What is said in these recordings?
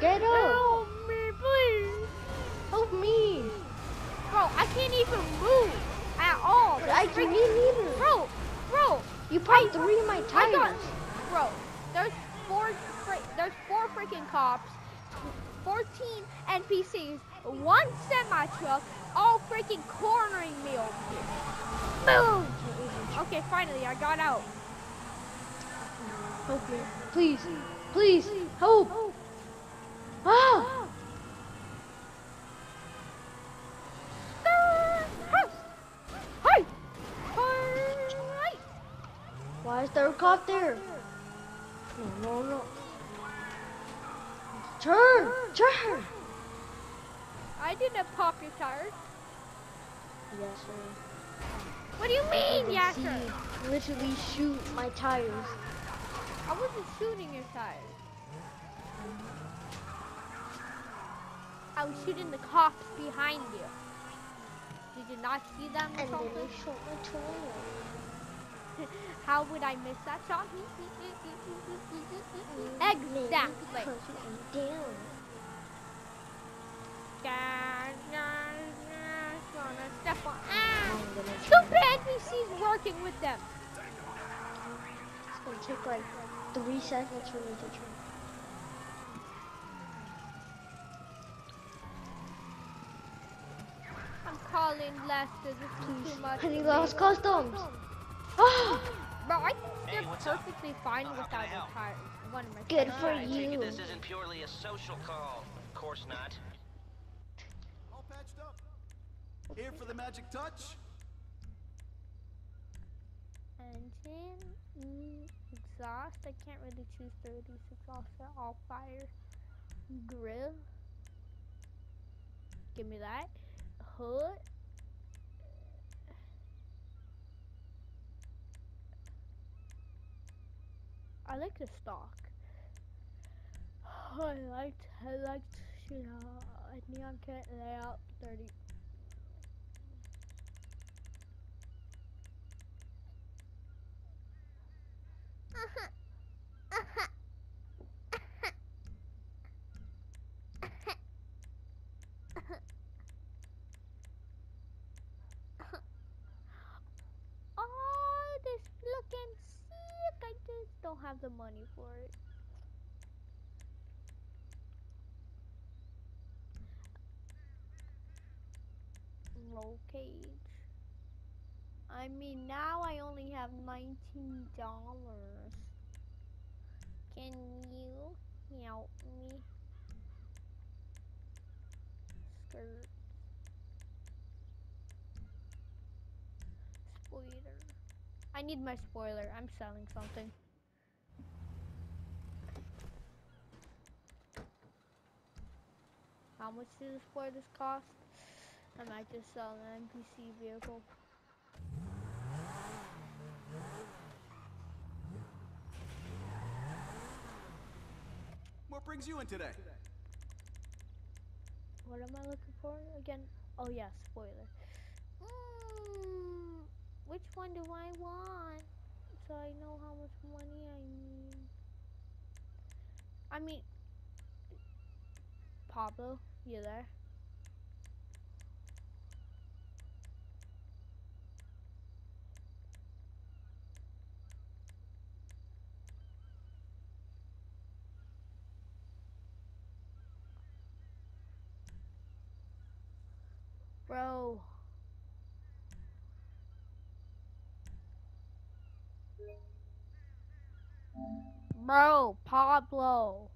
get up. Help me, please. Help me. Bro, I can't even move at all. I There's can't either. Bro, bro, You popped I- three of my I got, tires. bro. There's four, there's four freaking cops, 14 NPCs, one semi truck, all freaking cornering me over here. Boom. Okay, finally I got out. Help me. Please. Please. Help. Ah. Why is there a cop there? No, no, no. Turn. Turn. I didn't pop your tires. Yes, sir. What do you mean, yes, sir? literally shoot my tires. I wasn't shooting your tires. I was shooting the cops behind you. Did you not see them or And then something? you shot my tire. How would I miss that shot? Exactly. Because you down. Gonna step on. Ah! I'm gonna try. Stupid NPCs working with them. It's gonna take like three seconds for me to turn. I'm calling Lester. This is too much. Honey for Lost me. Customs. Ah, Bro, I can Hey, skip what's up? perfectly fine how without can the help? One of my Good tires. for I take it you. this isn't purely a social call. Of course not. All patched up. Here for the magic touch. Engine, mm, exhaust. I can't really choose 36 exhaust. They're all fire. Grill. Give me that. Hood. I like the stock. I liked, I liked, you know, neon kit layout 30. Oh, this looking sick. I just don't have the money for it. Roll cage. I mean, now I only have $19. Can you help me? Skirt. Spoiler. I need my spoiler. I'm selling something. How much does the spoilers cost? I might just sell an NPC vehicle. What brings you in today? What am I looking for again? Oh yeah, spoiler. Mm, which one do I want? So I know how much money I need. I mean, Pablo, you there? Bro. Bro, Pablo.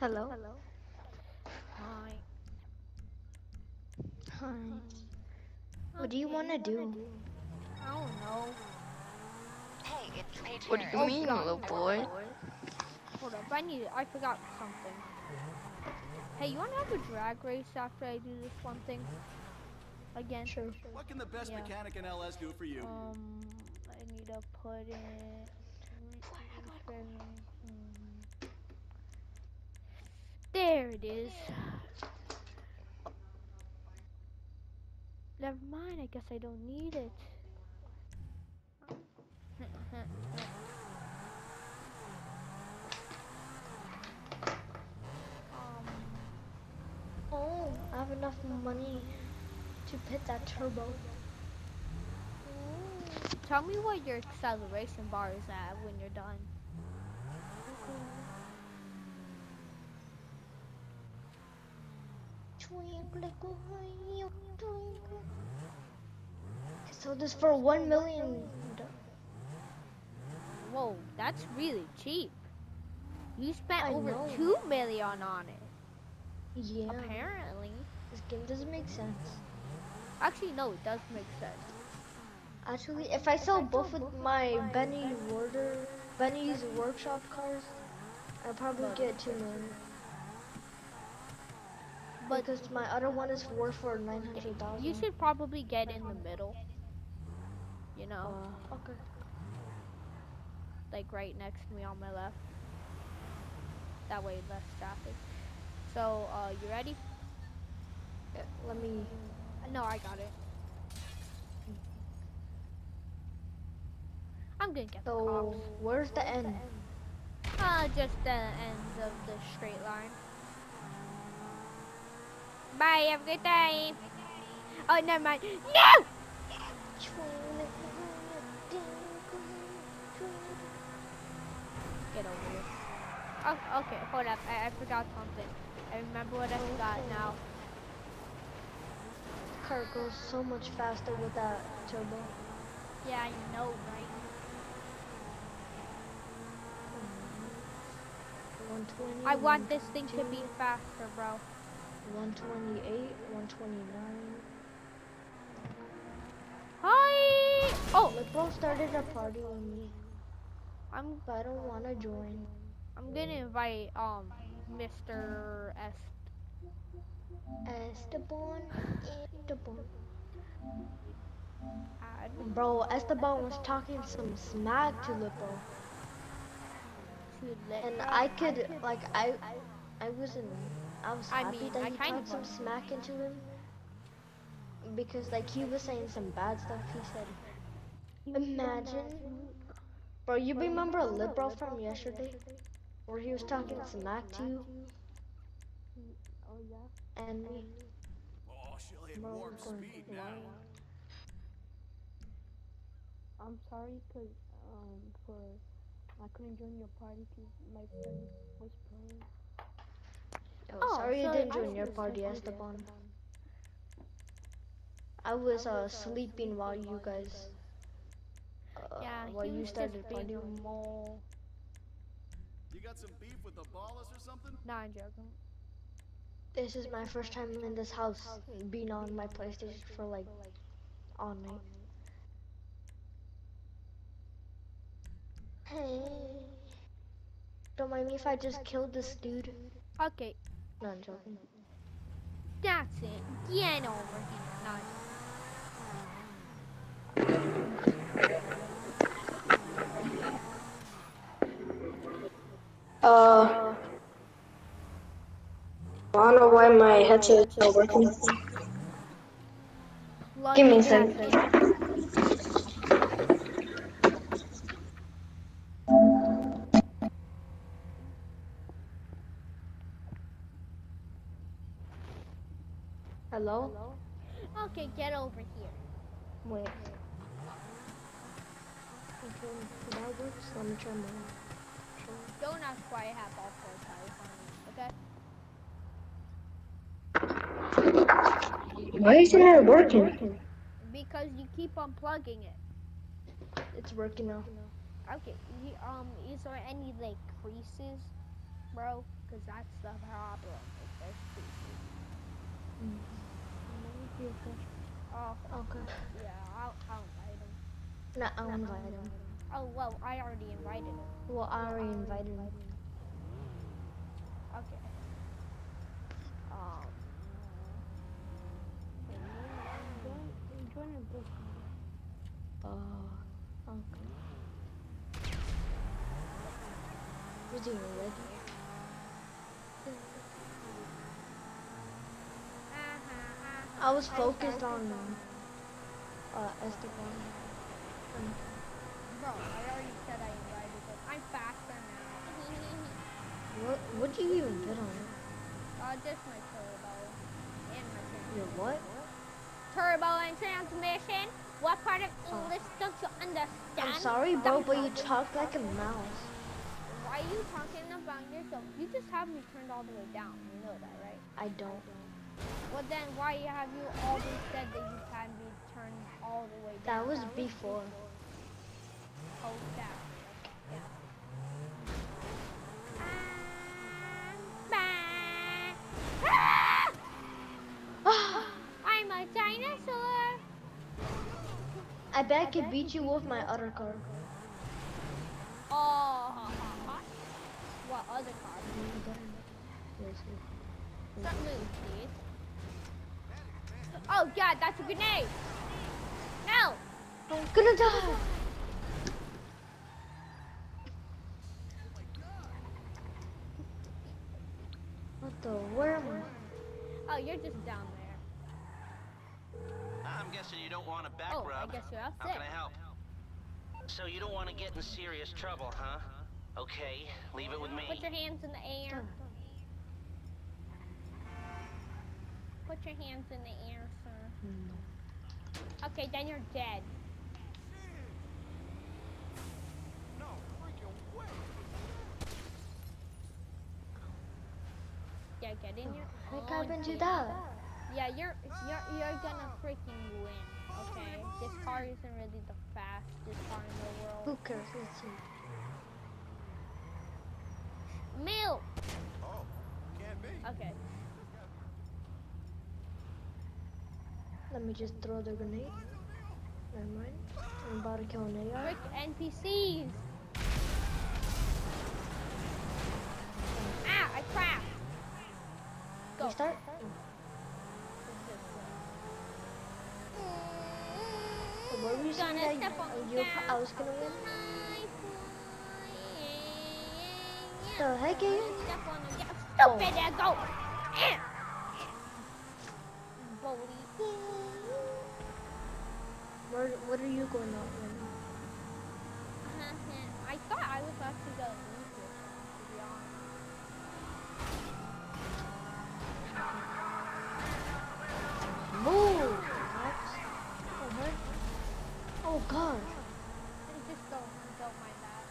Hello. Hi. Hi. What do you want to do? I don't know. Hey, it's Adrian. What do you Oh, mean, God. little boy? Hold up, I need. I forgot something. Hey, you wanna have a drag race after I do this one thing? Again. Sure. What can the best Yeah. mechanic in LS do for you? Um, I need to put in. There it is. Never mind. I guess I don't need it. um, Oh, I have enough money to pit that turbo. tell me what your acceleration bar is at when you're done. Twinkle, little twinkle. So this for one million. Whoa, that's really cheap. You spent I over know. two million on it. Yeah. Apparently. This game doesn't make sense. Actually, no, it does make sense. Actually, if I sell both with my Benny Warder, Benny's workshop cars, I'll probably get two million. But because my other one is worth for nine hundred thousand. you should probably get in the middle. You know, Uh, okay. like right next to me on my left. That way, less traffic. So, uh, you ready? Yeah, let me. No, I got it. I'm gonna get the So cops. where's the end? Uh, just the end of the straight line. Bye, have a good day. Oh, never mind. No! Get over here. Oh, okay, hold up. I, I forgot something. I remember what I forgot now. Car goes so much faster with that turbo. Yeah, I know, right? 120. I want this thing to be faster, bro. 128, 129. Hi! Oh, bro started a party with me, I'm but I don't want to join. I'm gonna invite um Mr. S. Esteban, Esteban. Bro, Esteban was talking some smack to Lippo. And I could, like, I, I wasn't, I was I happy mean, that I he kind talked of some smack into him. Because, like, he was saying some bad stuff. He said, imagine. Bro, you remember Lippo from yesterday? Where he was talking smack to you Oh and me? Oh, she'll hit Bro, warp I'm speed now. I'm sorry because um for I couldn't join your party because my friend was playing. Yo, Oh, sorry so you didn't join your was party, supposed- Esteban. I was uh sleeping while you guys. Uh, Yeah, while you started just being partying. a. You got some beef with the ballers or something? Nah, I'm joking. This is my first time in this house, being on my PlayStation for like all night. Hey. Don't mind me if I just killed this dude. Okay, No, I'm joking. that's it. Get over here. Nah, Uh, I don't know why my headset is not working. Give me a second. Hello? Hello? Okay, get over here. Wait. Okay, that works. Let me try mine. Don't ask why I have all four tires on me, okay? Why isn't it working? Because you keep unplugging it. It's working now. Okay, um, is there any like creases, bro? Cause that's the problem this species. Let me Oh, Okay. yeah, I'll, I'll invite him. No, I'll invite him. Oh, well, I already invited him. Well, I already invited him. Okay. Um, Join, join a book. Uh, okay. Was he ready? uh-huh, I was focused on uh, Esteban. Um, Bro, I already said I invited him. I'm faster now. what what do you even get on it? uh, just my turbo. And my transmission. Your what? Turbo and transmission? What part of English don't you understand? I'm sorry, bro, but you talk like a mouse. Why are you talking about yourself? You just have me turned all the way down. You know that, right? I don't. Well, then why have you always said that you can be turned all the way down? That was before. Oh, that. Ah! I'm a dinosaur. I bet I could beat you with my other car. Oh, what other car? Move, please. Oh God, that's a grenade. No. I'm gonna die. What the? Where am I? Oh, you're just down there. I'm guessing you don't want a back Oh, I guess you're How upset. can I help? So you don't want to get in serious trouble, huh? Okay, leave it with me. Put your hands in the air. Put your hands in the air, sir. Okay, then you're dead. No freaking way. Yeah, get in your. What own happened to that? Yeah, you're you're you're gonna freaking win. Okay, this car isn't really the fastest car in the world. Who cares? Let's see. Milk. Oh, can't be. Okay. Let me just throw the grenade. Never mind. I'm about to kill an AR. Frick NPCs. Ah, I crashed. Go. Restart? What were you saying that you, you. I was gonna win? The heck, are you? gas. Stupid, there go. What are you going out with? I thought I was actually gonna lose this, to be honest. Move! Oh? Oh, God. Just don't, don't mind that.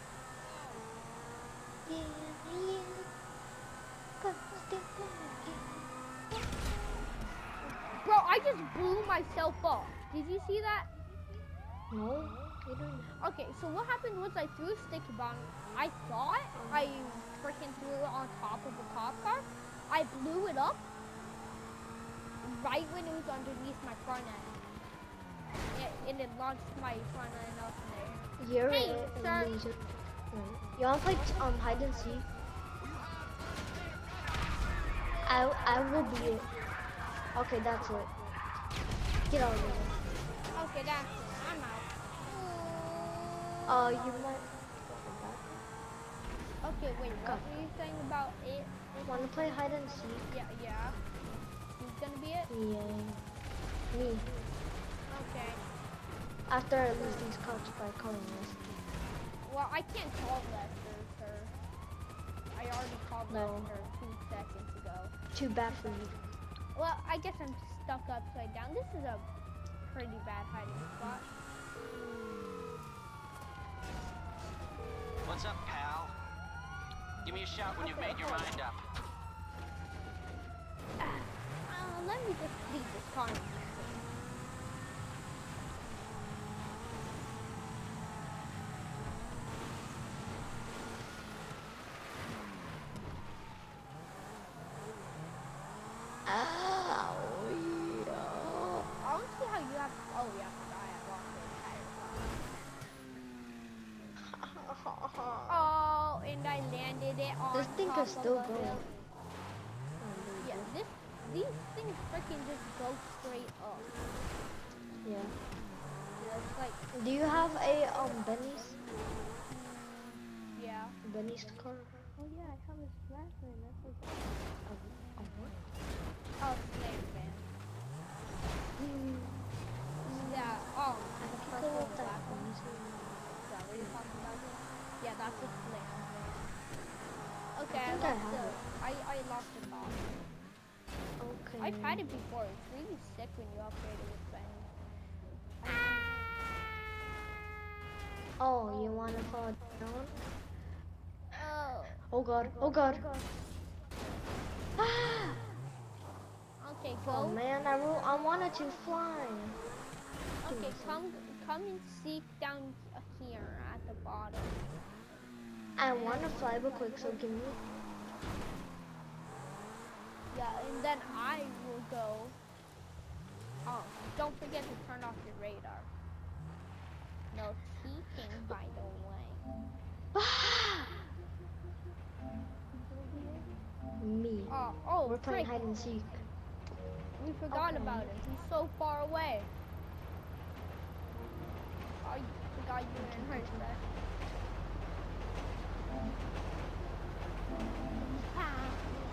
Bro, I just blew myself up. Did you see that? No, you don't. Okay, so what happened was I threw a sticky bomb. I thought I freaking threw it on top of a cop car. I blew it up right when it was underneath my front end. It, and it launched my front end up in there. You're Hey, it. sir. lose You wanna play um hide and seek? I I will be it. Okay, that's it. Get out of here. Okay, that's it. Uh, you might. Okay, wait, Go. what were you saying about it? Wanna play hide and seek? Yeah, yeah. Who's gonna be it? Yeah. Me. Okay. After I lose these cops by calling us. Well, I can't call Lester, sir. I already called No. Lester two seconds ago. Too bad for you. Well, I guess I'm stuck upside down. This is a pretty bad hiding spot. What's up, pal? Give me a shout when you've made your mind up. Uh, let me just leave this car. This on thing top still a go. Oh, Yeah, this these things freaking just go straight up. Yeah. Yeah, like Do you have a um Benny's yeah. Benny's car? Oh yeah, I have a flashlight. That's like A, a what? Oh, Slayer fan. Yeah. Oh, I the could purple go with that black one. one. Is that what you're talking about? Yeah, that's a Slayer fan. Okay, I, I have the. it. I I the box. Okay. I've had it before. It's really sick when you upgrade it with Benny. Oh, you wanna fall down? Oh. Oh god. Oh god. Ah! Okay, go. Oh man, I I wanted to fly. Okay, come come and seek down here at the bottom. I wanna fly real quick, so give me. Yeah, and then I will go. Oh, don't forget to turn off your radar. No cheating, by the way. me. Oh, oh, We're playing hide and seek. we forgot Okay. about him. He's so far away. Oh, you forgot you were in her set.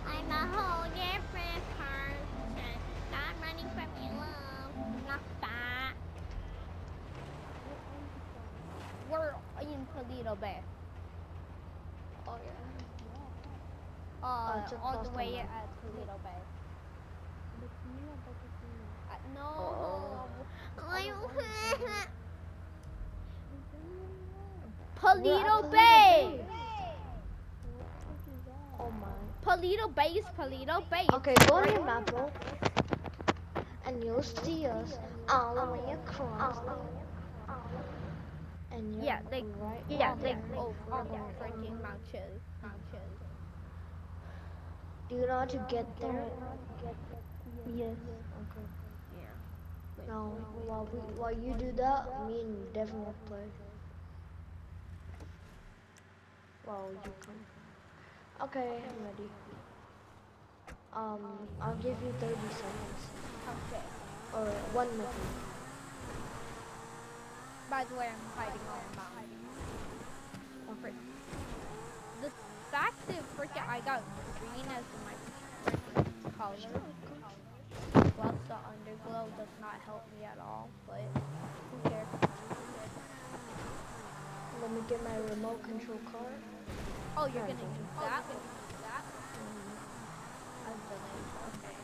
I'm a whole different person. Not running from your love. Not that. We're in Paleto Bay. Oh yeah. Uh, just all the way at Paleto Bay. the community about the community. Uh, no. Oh. Paleto Paleto Bay. Bay is Paleto Bay. Okay, go on your map. And you'll see us all the way across. And you're Yeah, like right yeah, like oh, oh, freaking Mount Chili, Mount Chili. Do you know how to get there? Yes. Okay. Yeah. Now, while we while you do that, me and Devin will play. While you come. Okay, I'm ready. Um, I'll give you 30 seconds. Okay. Or one minute. By the way, I'm hiding the mountain. Okay. The fact that freaking I got green as my freaking color, plus the underglow does not help me at all. But who cares? Let me get my remote control car. Oh, you're gonna use that? That? As the lane. Okay.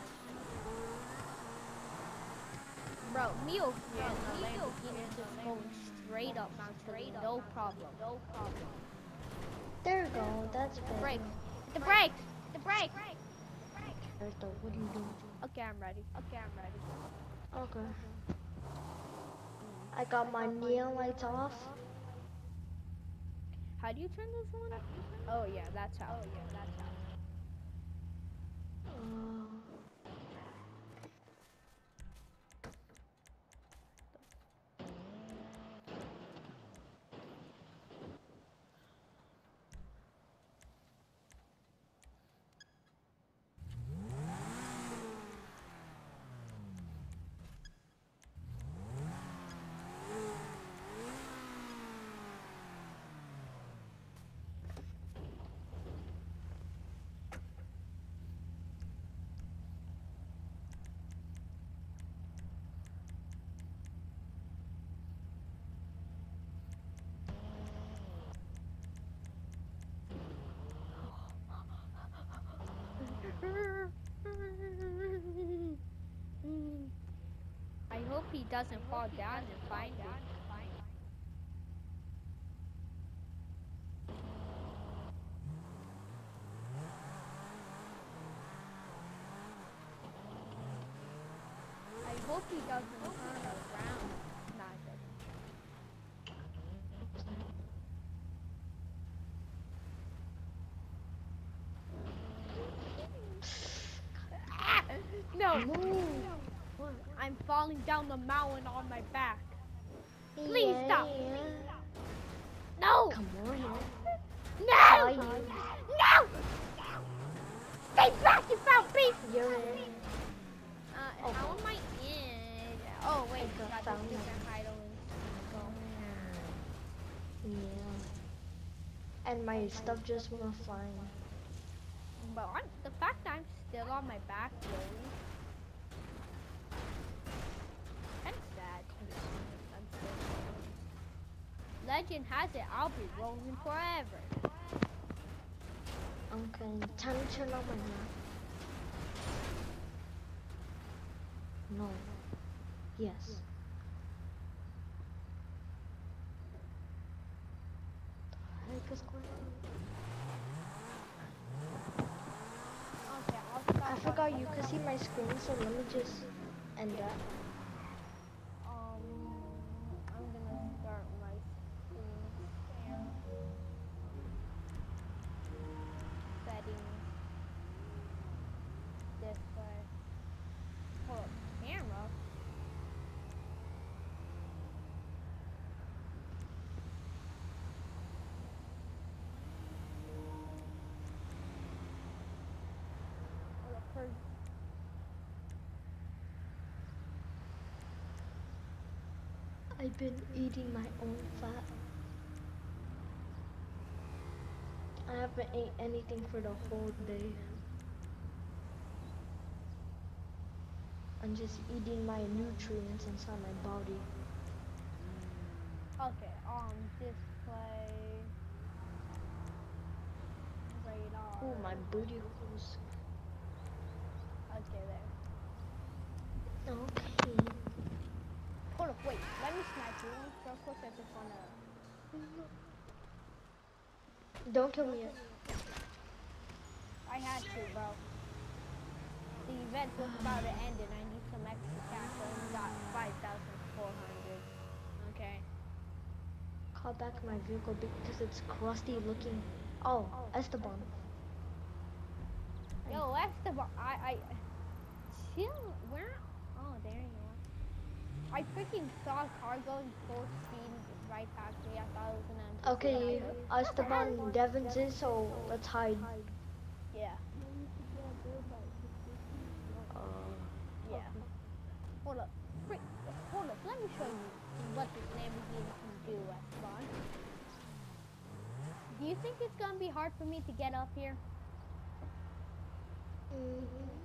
Bro, me over here the Lamborghini just going straight up Mount Chili, no problem, no problem. There we go. That's better. Brake, the brake, the brake. Bertha, what are you doing? Okay, I'm ready. Okay, I'm ready. Okay. I got my neon lights off. How do you turn this on? Oh yeah, that's how. Oh yeah, that's how. Uh, I hope he doesn't fall down and find me. I hope he doesn't turn around. Nah, he doesn't. Ah! No, I'm falling down the mountain on my back. Please yeah, stop. No! Come on. No! you. No! Stay back, you foul beast! You're in. Uh, how am I in? Oh, wait, I got got found. this different title. Yeah. And my stuff just went flying. But I'm, the fact that I'm still on my back row. Legend has it, I'll be rolling forever. Okay, my map. No. Yes. I forgot you could see my screen, so let me just end that. Eating my own fat. I haven't ate anything for the whole day. I'm just eating my nutrients inside my body. Okay, um, display. Radar. Ooh, my booty holes. Okay, there. Okay. Hold up, wait. Let me snipe you real quick. I just wanna. Don't kill me yet. I had to, bro. The event was about to end and I need some extra cash. I only got 5,400. Okay. Call back my vehicle because it's crusty looking. Oh, Esteban. Yo, Esteban, I, I. Chill. Where? Oh, there you are. I freaking saw a car going full speed right past me. I thought it was gonna. Okay, Esteban, Devin's in, so let's hide. Yeah. Uh, Yeah. Hold up. Frick. Hold up. Let me show you what this Lamborghini can do, Esteban. Do you think it's gonna be hard for me to get up here? mm, Bro.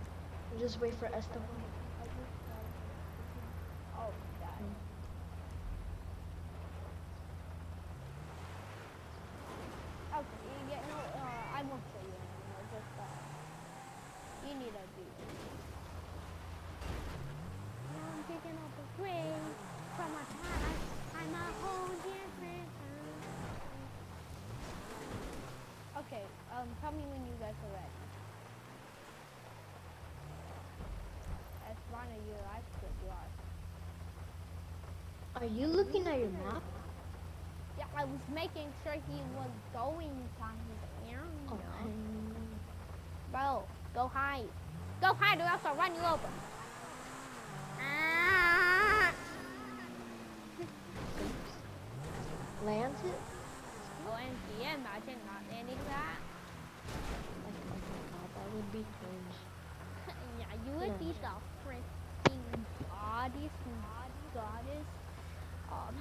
Just wait for Esteban. Oh, God. Okay, yeah, no, uh, I won't show you anymore. Just, uh, you need to do it. I'm picking up a swing from my past. I'm a whole different person. Okay, um, tell me when you guys are ready. As fun as you like to you are. Are you looking at your map? Yeah, I was making sure he was going somewhere. Okay. Bro, go hide. Go hide or else I'll run you over. Ah! Lands it? OMG, imagine not landing that. Like, oh my god, that would be cringe. yeah, you would be the freaking goddess, goddess. Um,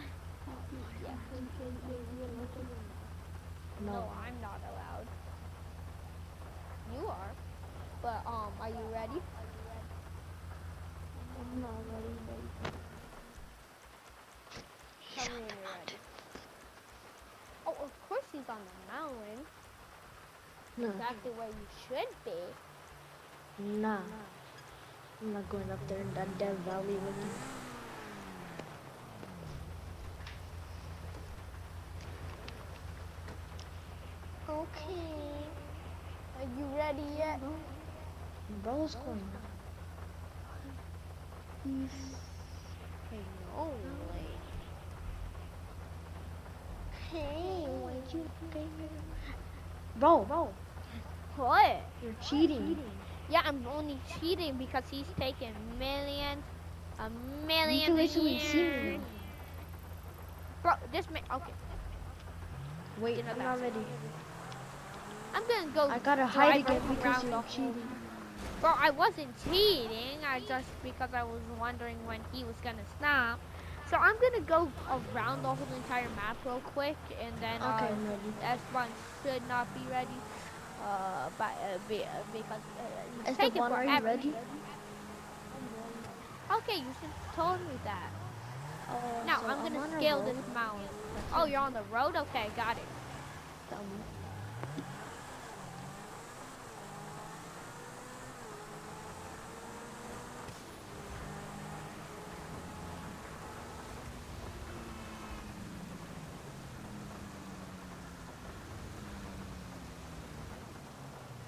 yeah. No. No, I'm not allowed. You are. But, um, are you ready? I'm not ready, but Tell me when you're ready. Oh, of course he's on the mountain. No. Exactly where you should be. Nah. I'm not going up there in that dead valley with you. Okay. Are you ready yet? Bro, what's going on? Hey, no way. Hey, why you Bro, bro, What? you're cheating. Yeah, I'm only cheating because he's taking millions, a You million a literally see me. Bro, this man. Okay, Wait, I'm not ready. I'm gonna go. I gotta hide again because you're cheating. Bro, I wasn't cheating. I just because I was wondering when he was gonna stop. So I'm gonna go around the whole entire map real quick, and then Okay, uh, S1 should not be ready. Uh, by, uh, be, uh, because uh, it's Is the taking are you forever. ready? Okay, you should have told me that. Uh, Now so I'm gonna on a scale this mountain. Oh, you're on the road? Okay, got it me.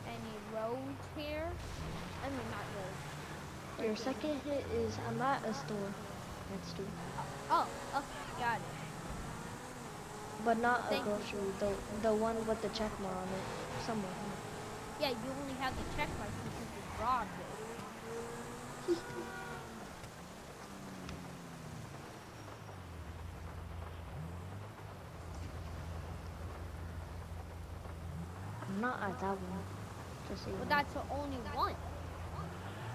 Any roads here? I mean, not roads. Your second hit is I'm at a store next to, Oh, okay, got it. but not a Thank you. grocery. The the one with the check mark on it, somewhere. Yeah, you only have the check mark because you robbed it. I'm not at that one. Just so you know. that's the only one.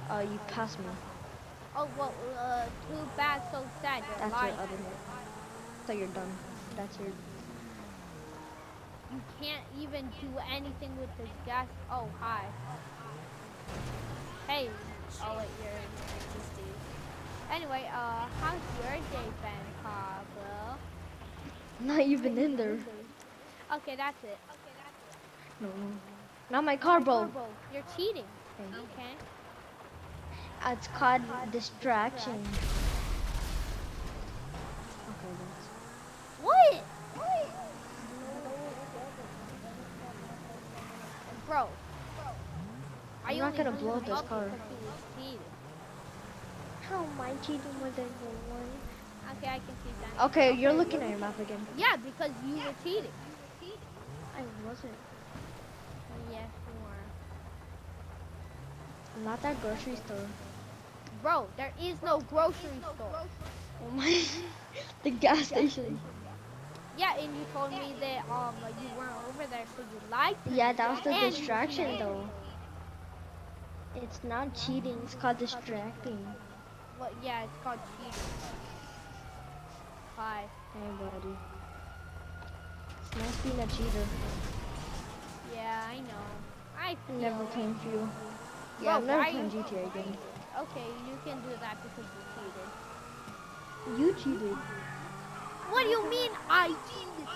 Uh, you passed me. Oh, well, uh, too bad, so sad. You're That's lying. your other hit. So you're done. That's your. You can't even do anything with this gas. Oh, hi. Hey. Oh, wait, you're, just. Anyway, uh, how's your day been, Pablo? Not even in there. Okay, that's it. Okay, that's it. No. Not my car, bro. You're cheating. You. Okay. It's called distraction. Okay, that's. What? Bro. I I'm not gonna blow up this car. because he was cheating. How am I cheating the one? Okay, I can see that. Okay, you're looking at your map again. Yeah, because you were cheating. I wasn't. Yes, you were. Not that grocery store. Bro, there is no grocery store. Oh my. the gas station. Yeah, and you told me that um you weren't over there, so you lied. Yeah, that was the And distraction though. It's not cheating, it's called distracting. Well, yeah, it's called cheating. Hi. Hey buddy. It's nice being a cheater. Yeah, I know. I feel Never playing for you. Yeah, I've never you- GTA again. Okay, you can do that because you cheated. You cheated. What do you mean I cheated?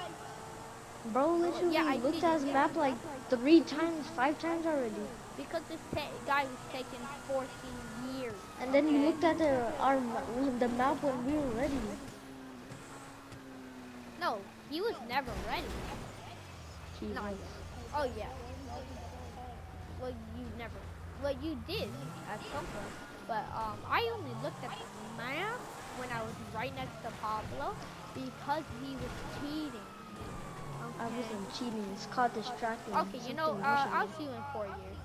Bro oh, literally Yeah, I looked at his map like three times, five times already. Because this guy was taking 14 years. And then he looked at the our the map when we were ready. No, he was never ready. He No. was. Oh yeah. Well, you never. Well, you did at some point, but um, I only looked at the map when I was right next to Pablo because he was cheating. I wasn't cheating. It's called distracting. Okay, you know, uh. I'll see you in four years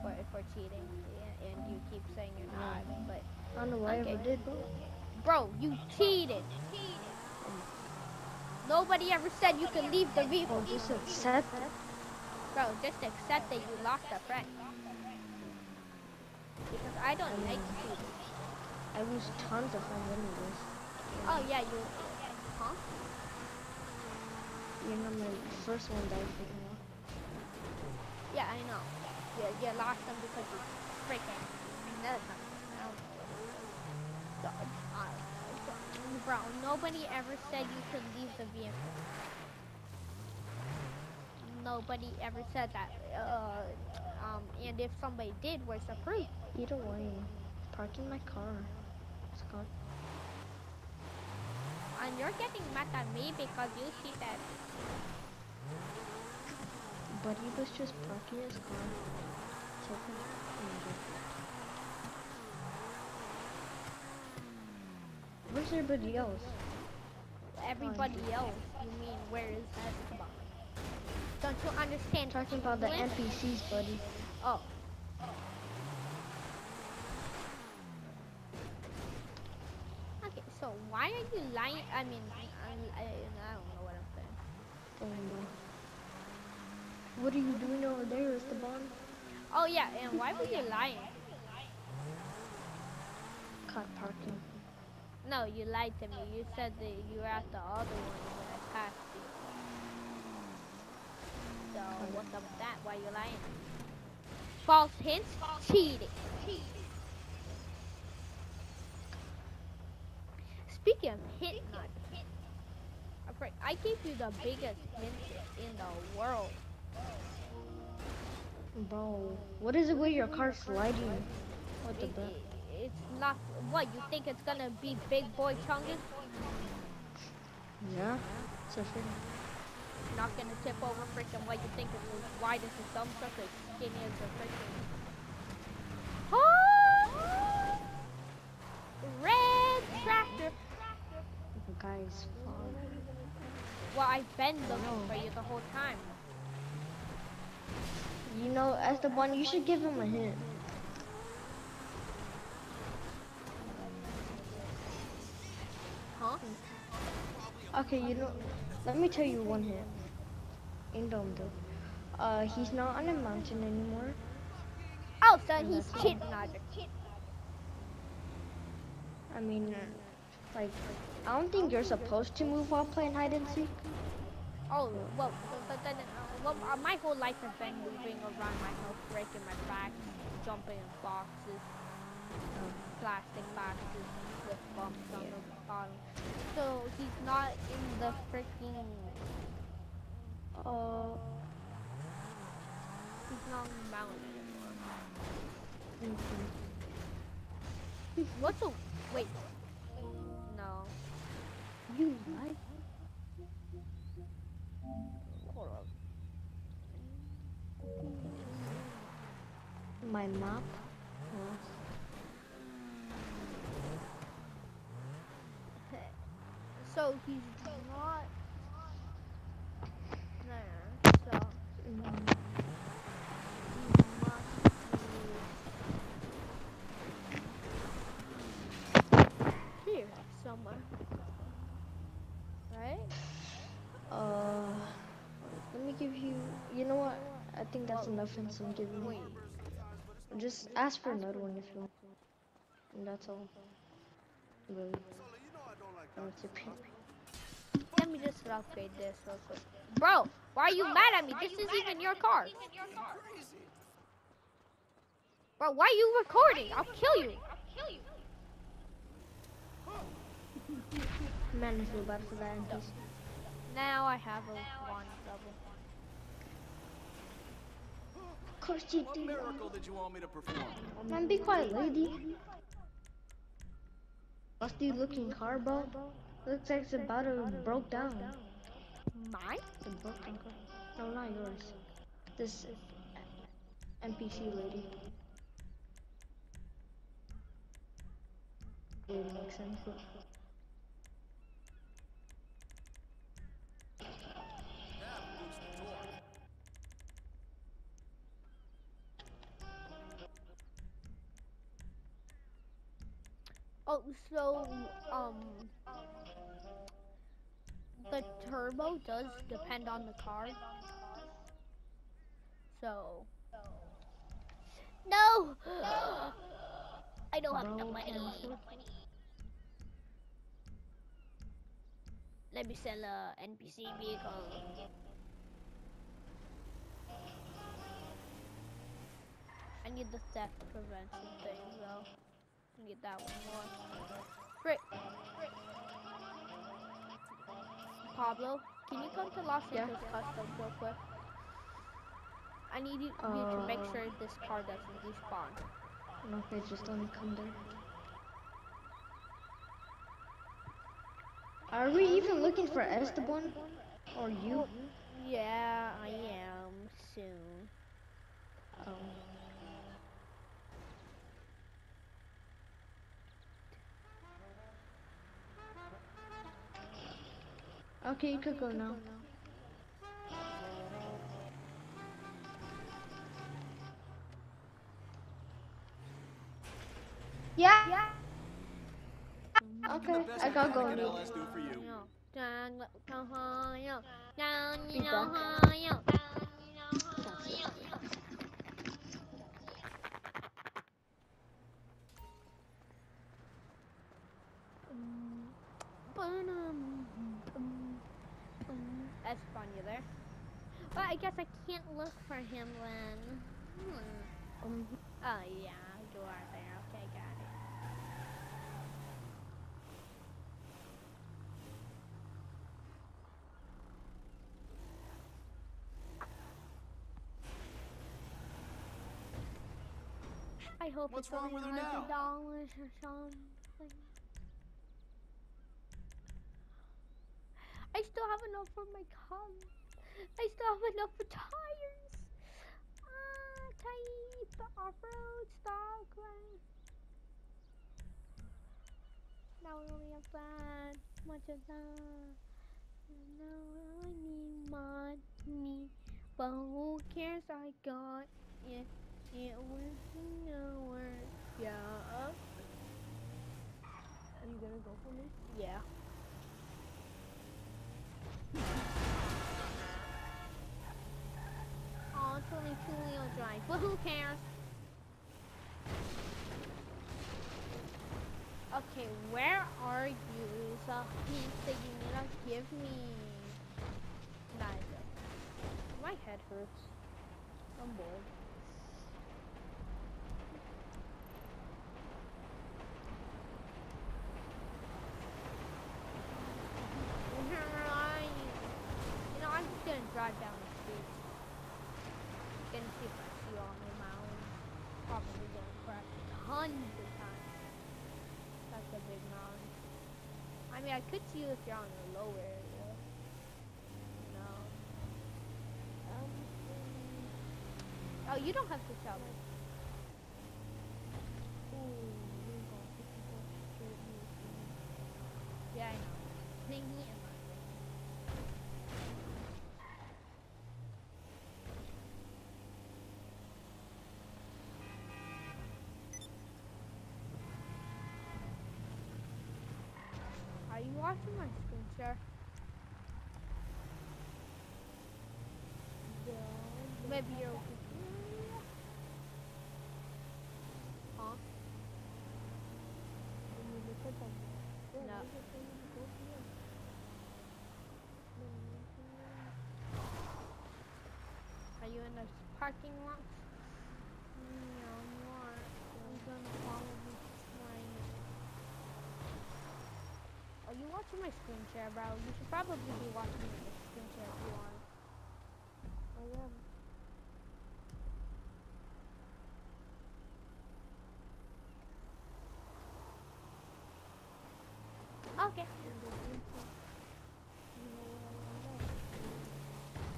for for cheating, and, and you keep saying you're not, but I don't know why I ever did, bro. bro, you cheated. Nobody ever said you could leave the vehicle. Oh, just accept it. Bro, just accept that you lost a friend. Because I don't like cheating. I lose tons of friends anyways. Oh yeah, you. Huh? You know, my first one died freaking well. Yeah, I know. Yeah, you lost them because you freaking. That's not. I don't know. So, uh, Bro, nobody ever said you could leave the vehicle. Nobody ever said that. Uh, um, and if somebody did, where's the proof? Either way, park in my car. It's called. And you're getting mad at me because you cheated. But he was just parking his car. Taking Where's everybody else? Everybody else, you mean where is Esteban? Don't you understand? talking about the? NPCs, buddy. Oh. Okay, so why are you lying? I mean, I, I, I don't know what I'm saying. What are you doing over there, Esteban? Oh yeah, and why were you lying? Car parking. No, you lied to me. You said that you were at the other one when I passed you. So what's up with that? Why are you lying? False hints? Cheating. Speaking of hint nudge, okay, I gave you the biggest hint in the world. Bro, what is it with your car sliding? What the It- it- it's not. What you think it's gonna be, big boy Chungus? Yeah? So sure. Not gonna tip over freaking what you think is wide as a dump truck, as skinny as a freaking. Oh! Red tractor. The guy's fun. Well, I've been looking for you the whole time. You know, as the one you should give him a hint. Huh? Okay, you know, let me tell you one hint. In Domdo. Uh, he's not on a mountain anymore. Oh, so he's cheating you. I mean, like, I don't think you're supposed to move while playing hide and seek. Oh, well, but then, uh, well, uh, my whole life has been moving around my house, breaking my back, jumping in boxes, plastic boxes with bumps on the bottom. So he's not in the freaking, Uh, he's not on the mountain anymore. mhm. What's a, wait, no, you like? hold up. My map? So he's not there, so here somewhere. Right? Uh, let me give you. You know what? I think that's enough hints I'm giving you. Just ask for another one if you want. And that's all. Really. That's a pin. Let me just upgrade this real quick. Bro, why are you mad at me? This isn't even your car. Bro, why are you recording? I'll kill you. Man, I feel bad for that NPC. Now I have a one double. Of course you What do. miracle did you want me to perform? Man, be quiet, lady. Rusty looking car, bro. Looks like it's about to broke down. Mine? The broken car. No, not yours. This uh, is NPC lady. It makes sense. So um, the turbo does depend on the car. So. No! I don't have enough money. Let me sell a NPC vehicle. I need the theft prevention thing though. I Get that one more. Frick. Pablo, can you come to Los Yeah. Angeles Customs real quick? I need you, you to make Uh. sure this car doesn't despawn. Okay, just don't come there. Are we even looking for Esteban? Or you? Yeah, I am. soon. Oh. Okay, you could go now. Yeah. Yeah. Okay, I gotta thing go. can LS do for you. That's funny there. But I guess I can't look for him then. Hmm. Oh yeah, you are there. Okay, got it. I hope What's it's wrong with her now? dollars or something. I still have enough for my car. I still have enough for tires. Ah, type off-road stock. right? Now we only have that much of that. Now I need money, but who cares? I got it. It was nowhere. Yeah. Are you gonna go for me? Yeah. Oh, it's only two-wheel drive, but who cares? Okay, where are you? Is a hint that you need to give me? Neither. My head hurts. I'm bored. Where are you? You know, I'm just gonna drive down the street. Gonna see if I see you on the mountain. Probably gonna crash tons of times. That's a big mountain. I mean, I could see you if you're on the low area. No. Um, oh, you don't have to tell me. Yeah, I know. Thingy and my Are you watching my screen share? Maybe you're. Huh? No. Are you in the parking lot? No, you aren't. I'm gonna follow this train. Are you watching my screen share, bro? You should probably be watching my screen share if you want. I am. Okay.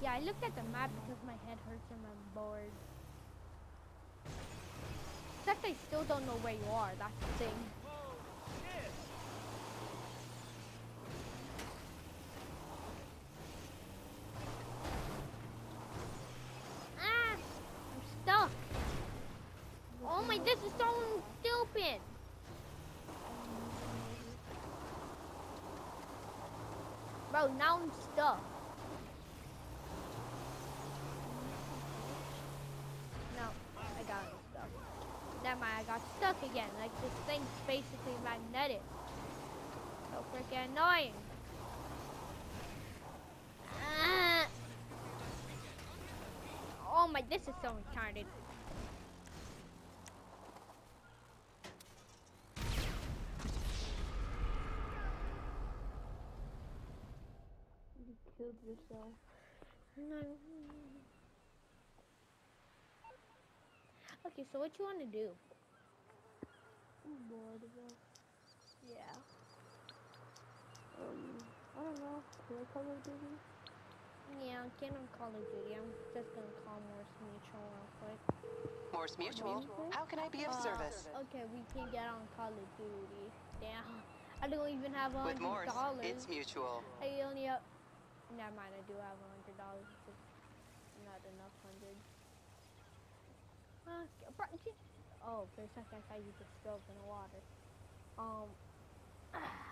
Yeah, I looked at the map because my head hurts and I'm bored. Except I still don't know where you are, that's the thing. Ah! I'm stuck! Oh my, this is so stupid! I'm stuck. No, I got stuck. Never mind, I got stuck again. Like this thing's basically magnetic. So freaking annoying. Ah. Oh my, this is so retarded. You killed yourself. No. Okay, so what you want to do? I'm bored of it. Yeah. Um, I don't know. Play Call of Duty? Yeah, get on Call of Duty. I'm just gonna call Mors Mutual real quick. Mors Mutual. How can I be of Uh, service? Okay, we can get on Call of Duty. Damn. I don't even have a With hundred Mors, dollars. it's mutual. I only have. Never mind, I do have a hundred dollars. Not enough hundred. Uh, oh, for a second I thought you just drove in the water. Um,